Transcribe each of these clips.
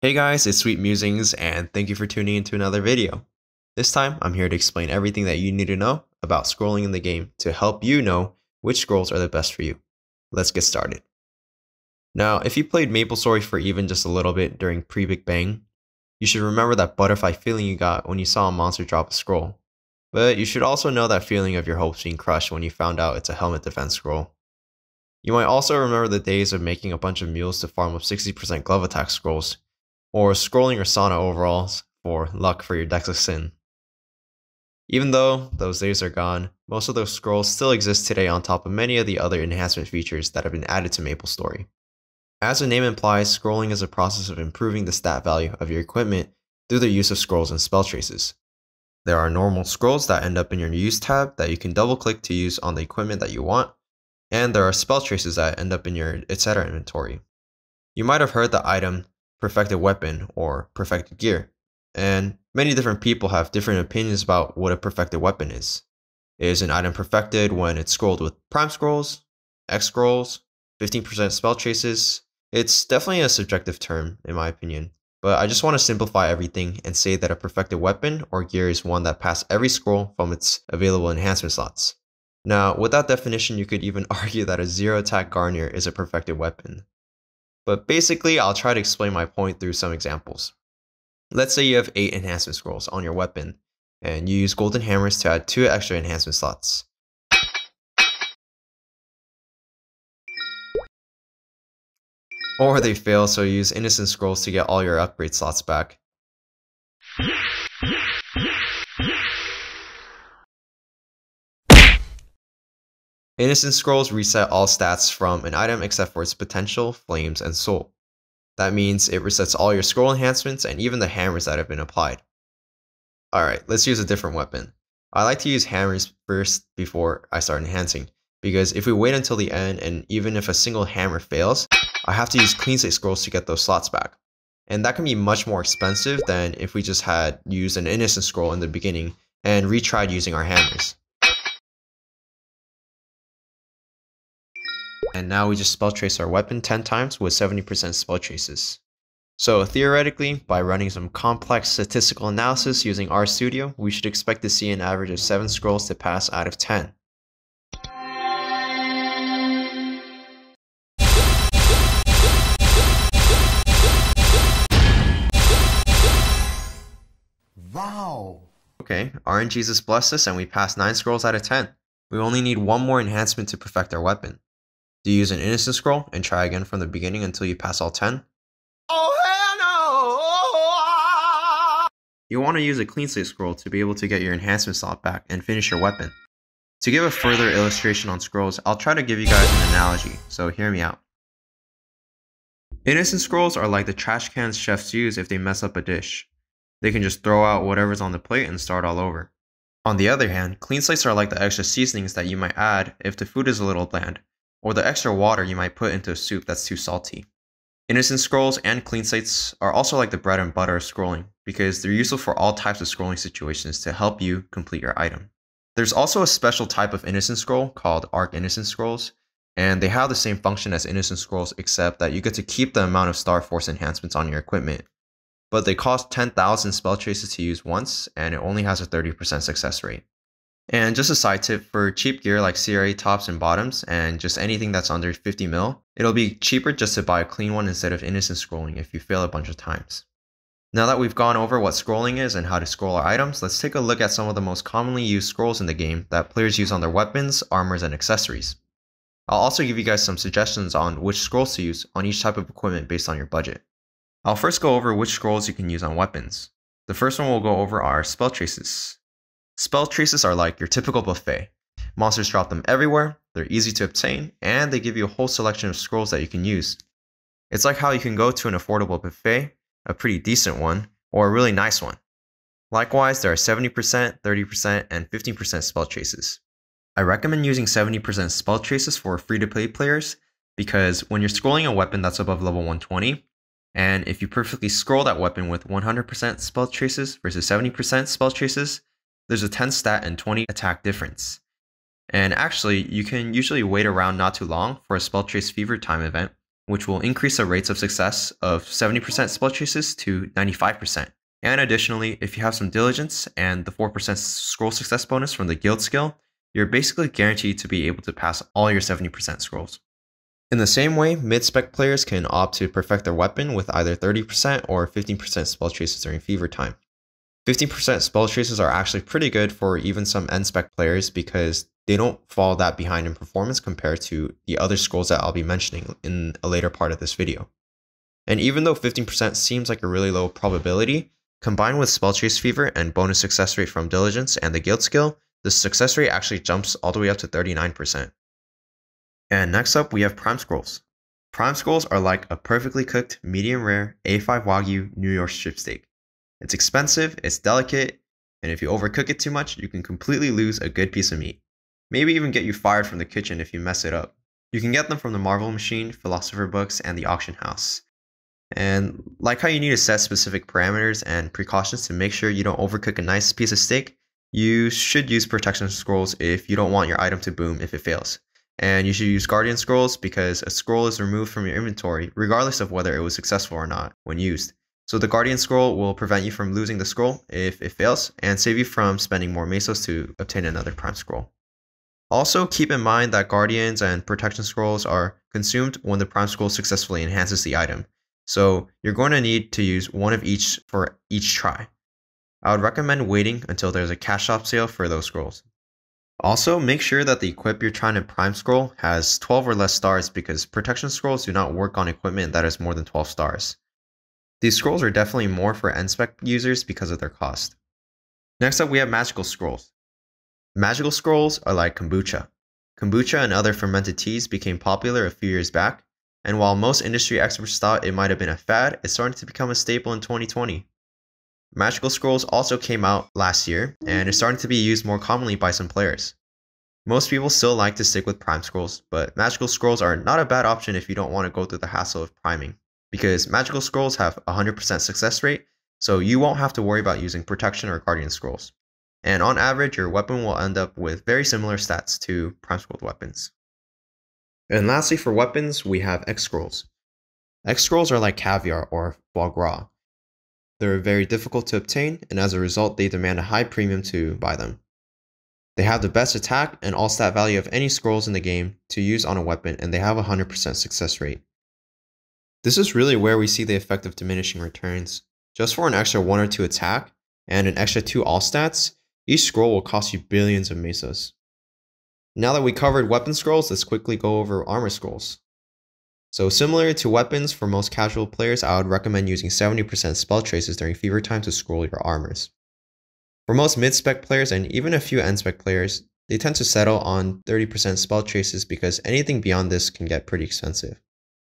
Hey guys, it's Sweet Musings and thank you for tuning into another video. This time, I'm here to explain everything that you need to know about scrolling in the game to help you know which scrolls are the best for you. Let's get started. Now, if you played MapleStory for even just a little bit during pre-Big Bang, you should remember that butterfly feeling you got when you saw a monster drop a scroll. But you should also know that feeling of your hopes being crushed when you found out it's a helmet defense scroll. You might also remember the days of making a bunch of mules to farm up 60% glove attack scrolls or scrolling your sauna overalls for luck for your Dex of Sin. Even though those days are gone, most of those scrolls still exist today on top of many of the other enhancement features that have been added to MapleStory. As the name implies, scrolling is a process of improving the stat value of your equipment through the use of scrolls and spell traces. There are normal scrolls that end up in your use tab that you can double click to use on the equipment that you want, and there are spell traces that end up in your etc inventory. You might have heard the item perfected weapon or perfected gear. And many different people have different opinions about what a perfected weapon is. Is an item perfected when it's scrolled with prime scrolls, X scrolls, 15% spell traces? It's definitely a subjective term, in my opinion. But I just want to simplify everything and say that a perfected weapon or gear is one that passed every scroll from its available enhancement slots. Now, with that definition, you could even argue that a zero attack Garnier is a perfected weapon. But basically, I'll try to explain my point through some examples. Let's say you have 8 enhancement scrolls on your weapon, and you use golden hammers to add 2 extra enhancement slots. Or they fail, so use innocence scrolls to get all your upgrade slots back. Innocence Scrolls reset all stats from an item except for its potential, flames, and soul. That means it resets all your scroll enhancements and even the hammers that have been applied. Alright, let's use a different weapon. I like to use hammers first before I start enhancing, because if we wait until the end and even if a single hammer fails, I have to use clean slate scrolls to get those slots back. And that can be much more expensive than if we just had used an innocence scroll in the beginning and retried using our hammers. and now we just spell trace our weapon 10 times with 70% spell traces. So theoretically, by running some complex statistical analysis using RStudio, we should expect to see an average of 7 scrolls to pass out of 10. Okay, RNGesus blessed us and we passed 9 scrolls out of 10. We only need one more enhancement to perfect our weapon. Do you use an innocence scroll and try again from the beginning until you pass all 10? Oh hell no! You want to use a clean slate scroll to be able to get your enhancement slot back and finish your weapon. To give a further illustration on scrolls, I'll try to give you guys an analogy, so hear me out. Innocence scrolls are like the trash cans chefs use if they mess up a dish. They can just throw out whatever's on the plate and start all over. On the other hand, clean slates are like the extra seasonings that you might add if the food is a little bland, or the extra water you might put into a soup that's too salty. Innocence scrolls and clean slates are also like the bread and butter of scrolling because they're useful for all types of scrolling situations to help you complete your item. There's also a special type of innocence scroll called Ark Innocence Scrolls, and they have the same function as innocence scrolls except that you get to keep the amount of Star Force enhancements on your equipment. But they cost 10,000 spell traces to use once, and it only has a 30% success rate. And just a side tip for cheap gear like CRA tops and bottoms and just anything that's under 50 mil, it'll be cheaper just to buy a clean one instead of innocence scrolling if you fail a bunch of times. Now that we've gone over what scrolling is and how to scroll our items, let's take a look at some of the most commonly used scrolls in the game that players use on their weapons, armors, and accessories. I'll also give you guys some suggestions on which scrolls to use on each type of equipment based on your budget. I'll first go over which scrolls you can use on weapons. The first one we'll go over are spell traces. Spell traces are like your typical buffet. Monsters drop them everywhere, they're easy to obtain, and they give you a whole selection of scrolls that you can use. It's like how you can go to an affordable buffet, a pretty decent one, or a really nice one. Likewise, there are 70%, 30%, and 15% spell traces. I recommend using 70% spell traces for free to play players because when you're scrolling a weapon that's above level 120, and if you perfectly scroll that weapon with 100% spell traces versus 70% spell traces, there's a 10 stat and 20 attack difference. And actually, you can usually wait around not too long for a Spell Trace Fever Time event, which will increase the rates of success of 70% spell traces to 95%. And additionally, if you have some diligence and the 4% scroll success bonus from the guild skill, you're basically guaranteed to be able to pass all your 70% scrolls. In the same way, mid-spec players can opt to perfect their weapon with either 30% or 15% spell traces during fever time. 15% spell traces are actually pretty good for even some end spec players because they don't fall that behind in performance compared to the other scrolls that I'll be mentioning in a later part of this video. And even though 15% seems like a really low probability, combined with spell trace fever and bonus success rate from diligence and the guild skill, the success rate actually jumps all the way up to 39%. And next up, we have Prime Scrolls. Prime Scrolls are like a perfectly cooked, medium rare A5 Wagyu New York strip steak. It's expensive, it's delicate, and if you overcook it too much, you can completely lose a good piece of meat. Maybe even get you fired from the kitchen if you mess it up. You can get them from the Marvel Machine, Philosopher Books, and the Auction House. And like how you need to set specific parameters and precautions to make sure you don't overcook a nice piece of steak, you should use protection scrolls if you don't want your item to boom if it fails. And you should use Guardian Scrolls because a scroll is removed from your inventory regardless of whether it was successful or not when used. So the Guardian Scroll will prevent you from losing the scroll if it fails and save you from spending more Mesos to obtain another Prime Scroll. Also, keep in mind that Guardians and Protection Scrolls are consumed when the Prime Scroll successfully enhances the item. So you're going to need to use one of each for each try. I would recommend waiting until there's a cash shop sale for those scrolls. Also, make sure that the equip you're trying to prime scroll has 12 or less stars because protection scrolls do not work on equipment that has more than 12 stars. These scrolls are definitely more for end-spec users because of their cost. Next up, we have magical scrolls. Magical scrolls are like kombucha. Kombucha and other fermented teas became popular a few years back, and while most industry experts thought it might have been a fad, it's starting to become a staple in 2020. Magical Scrolls also came out last year and is starting to be used more commonly by some players. Most people still like to stick with Prime Scrolls, but Magical Scrolls are not a bad option if you don't want to go through the hassle of priming, because Magical Scrolls have 100% success rate, so you won't have to worry about using Protection or Guardian Scrolls. And on average, your weapon will end up with very similar stats to Prime Scroll weapons. And lastly, for weapons, we have X Scrolls. X Scrolls are like caviar or foie gras. They're very difficult to obtain, and as a result, they demand a high premium to buy them. They have the best attack and all stat value of any scrolls in the game to use on a weapon, and they have a 100% success rate. This is really where we see the effect of diminishing returns. Just for an extra 1 or 2 attack, and an extra 2 all stats, each scroll will cost you billions of mesos. Now that we covered weapon scrolls, let's quickly go over armor scrolls. So similar to weapons, for most casual players, I would recommend using 70% spell traces during fever time to scroll your armors. For most mid-spec players and even a few end-spec players, they tend to settle on 30% spell traces because anything beyond this can get pretty expensive.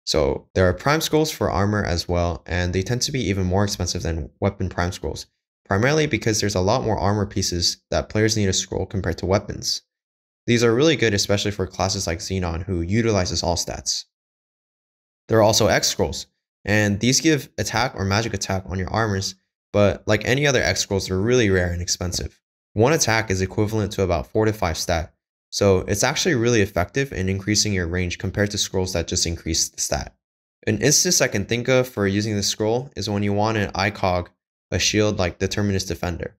So there are prime scrolls for armor as well, and they tend to be even more expensive than weapon prime scrolls, primarily because there's a lot more armor pieces that players need to scroll compared to weapons. These are really good especially for classes like Xenon who utilizes all stats. There are also X scrolls, and these give attack or magic attack on your armors, but like any other X scrolls, they're really rare and expensive. One attack is equivalent to about 4 to 5 stat, so it's actually really effective in increasing your range compared to scrolls that just increase the stat. An instance I can think of for using this scroll is when you want an ICOG, a shield like the Determinus Defender.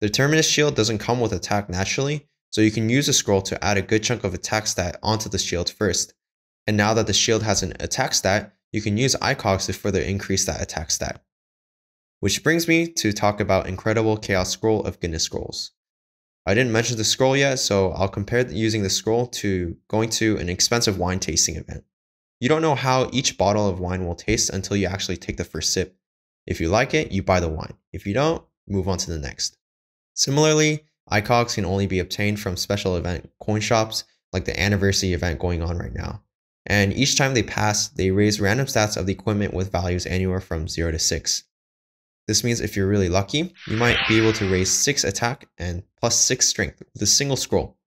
The Determinus shield doesn't come with attack naturally, so you can use a scroll to add a good chunk of attack stat onto the shield first, and now that the shield has an attack stat, you can use ICOGs to further increase that attack stat. Which brings me to talk about Incredible Chaos Scroll of Goodness Scrolls. I didn't mention the scroll yet, so I'll compare using the scroll to going to an expensive wine tasting event. You don't know how each bottle of wine will taste until you actually take the first sip. If you like it, you buy the wine. If you don't, move on to the next. Similarly, ICOGs can only be obtained from special event coin shops like the anniversary event going on right now and each time they pass, they raise random stats of the equipment with values anywhere from 0 to 6. This means if you're really lucky, you might be able to raise 6 attack and plus 6 strength with a single scroll.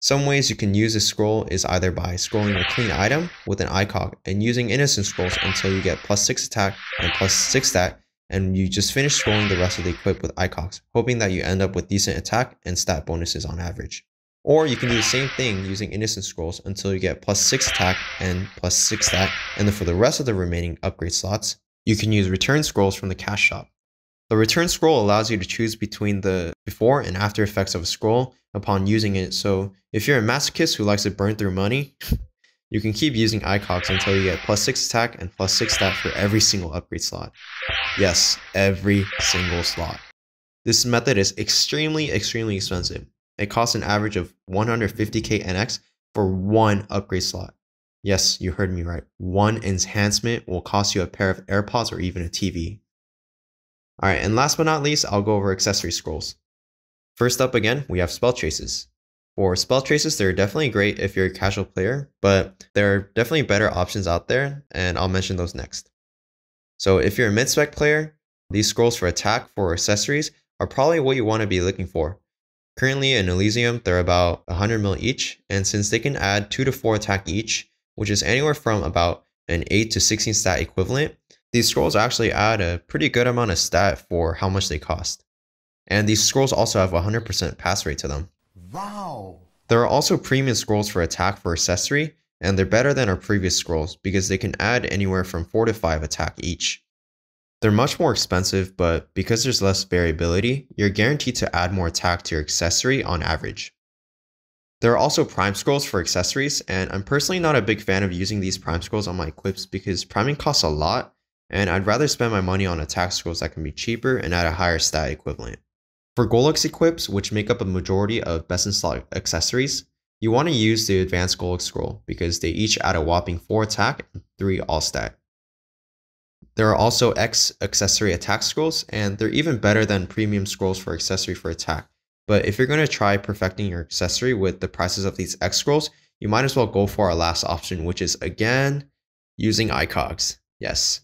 Some ways you can use this scroll is either by scrolling a clean item with an ICOG and using innocence scrolls until you get plus 6 attack and plus 6 stat and you just finish scrolling the rest of the equip with ICOGs, hoping that you end up with decent attack and stat bonuses on average. Or you can do the same thing using Innocence Scrolls until you get plus 6 attack and plus 6 stat, and then for the rest of the remaining upgrade slots, you can use Return Scrolls from the cash shop. The Return Scroll allows you to choose between the before and after effects of a scroll upon using it, so if you're a masochist who likes to burn through money, you can keep using Icogs until you get plus 6 attack and plus 6 stat for every single upgrade slot. Yes, every single slot. This method is extremely, extremely expensive. It costs an average of 150k NX for one upgrade slot. Yes, you heard me right. One enhancement will cost you a pair of AirPods or even a TV. Alright, and last but not least, I'll go over accessory scrolls. First up again, we have spell traces. For spell traces, they're definitely great if you're a casual player, but there are definitely better options out there, and I'll mention those next. So if you're a mid-spec player, these scrolls for attack for accessories are probably what you want to be looking for. Currently in Elysium, they're about 100 mil each, and since they can add 2 to 4 attack each, which is anywhere from about an 8 to 16 stat equivalent, these scrolls actually add a pretty good amount of stat for how much they cost. And these scrolls also have 100% pass rate to them. Wow. There are also premium scrolls for attack for accessory, and they're better than our previous scrolls because they can add anywhere from 4 to 5 attack each. They're much more expensive, but because there's less variability, you're guaranteed to add more attack to your accessory on average. There are also prime scrolls for accessories, and I'm personally not a big fan of using these prime scrolls on my equips because priming costs a lot, and I'd rather spend my money on attack scrolls that can be cheaper and at a higher stat equivalent. For Gollux equips, which make up a majority of best in slot accessories, you want to use the advanced Gollux scroll because they each add a whopping 4 attack and 3 all stat. There are also X accessory attack scrolls, and they're even better than premium scrolls for accessory for attack. But if you're going to try perfecting your accessory with the prices of these X scrolls, you might as well go for our last option, which is again using ICOGs. Yes.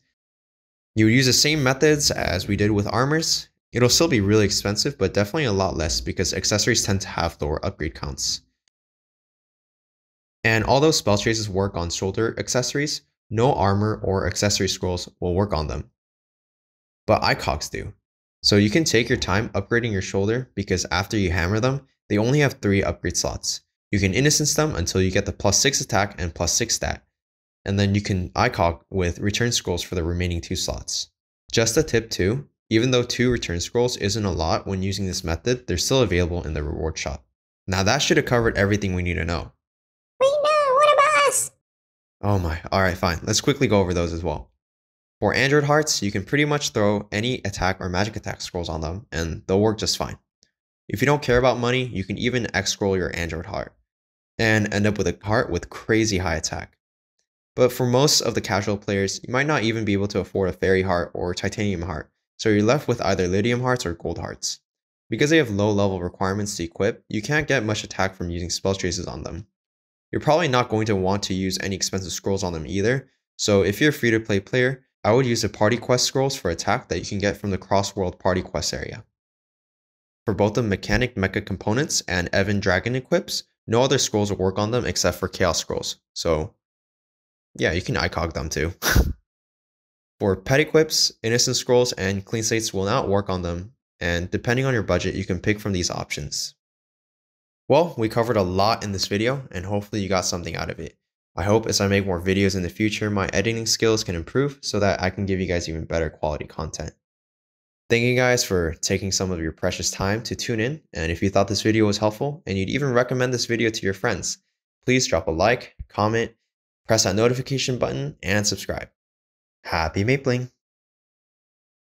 You would use the same methods as we did with armors, It'll still be really expensive, but definitely a lot less because accessories tend to have lower upgrade counts. And although spell traces work on shoulder accessories, no armor or accessory scrolls will work on them. But ICOGs do. So you can take your time upgrading your shoulder because after you hammer them, they only have 3 upgrade slots. You can innocence them until you get the plus 6 attack and plus 6 stat. And then you can ICOG with return scrolls for the remaining 2 slots. Just a tip too, even though two return scrolls isn't a lot when using this method, they're still available in the reward shop. Now that should have covered everything we need to know. Wait, no, what about us? Oh my, alright fine, let's quickly go over those as well. For Android hearts, you can pretty much throw any attack or magic attack scrolls on them and they'll work just fine. If you don't care about money, you can even X scroll your Android heart and end up with a heart with crazy high attack. But for most of the casual players, you might not even be able to afford a fairy heart or titanium heart, so you're left with either Lidium hearts or gold hearts. Because they have low level requirements to equip, you can't get much attack from using spell traces on them. You're probably not going to want to use any expensive scrolls on them either, so if you're a free to play player, I would use the party quest scrolls for attack that you can get from the cross world party quest area. For both the mechanic mecha components and Evan Dragon equips, no other scrolls will work on them except for chaos scrolls, so yeah, you can ICOG them too. For pet equips, innocence scrolls and clean slates will not work on them, and depending on your budget, you can pick from these options. Well, we covered a lot in this video, and hopefully you got something out of it. I hope as I make more videos in the future, my editing skills can improve so that I can give you guys even better quality content. Thank you guys for taking some of your precious time to tune in, and if you thought this video was helpful and you'd even recommend this video to your friends, please drop a like, comment, press that notification button, and subscribe. Happy mapling!